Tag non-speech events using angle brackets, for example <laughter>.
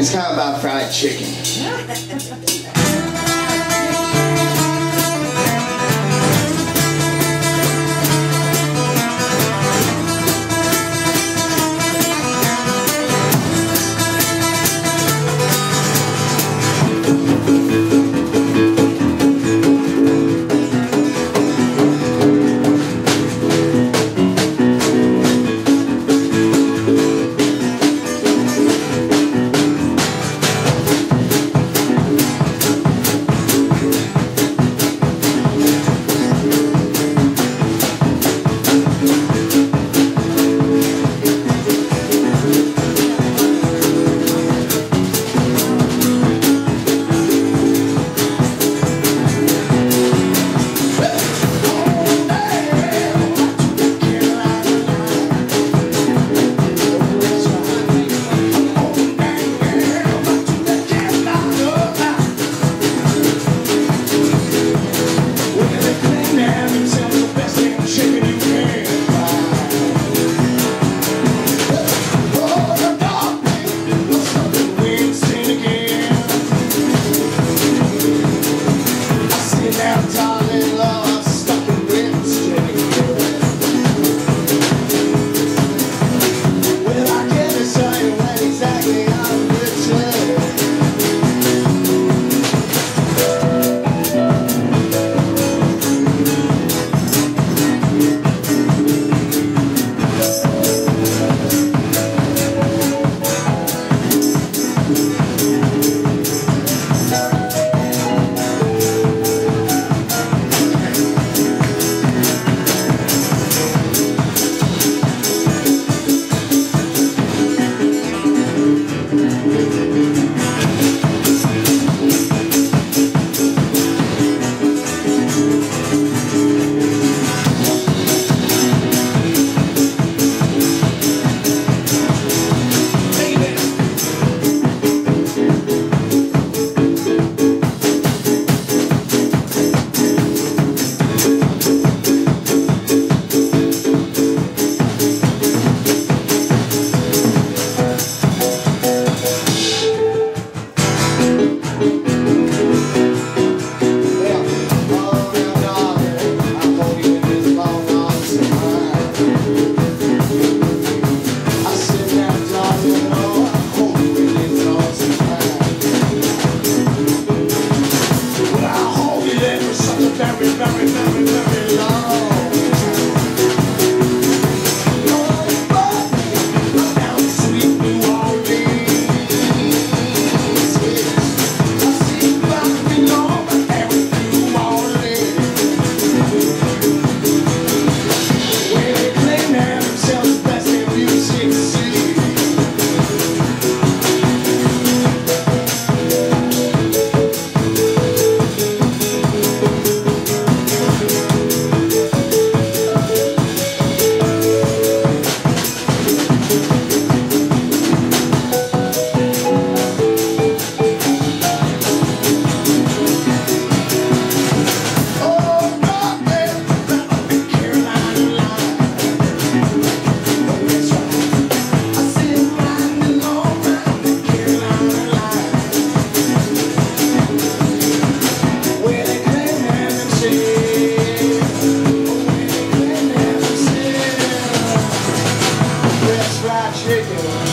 It's kind of about fried chicken. <laughs> shaking.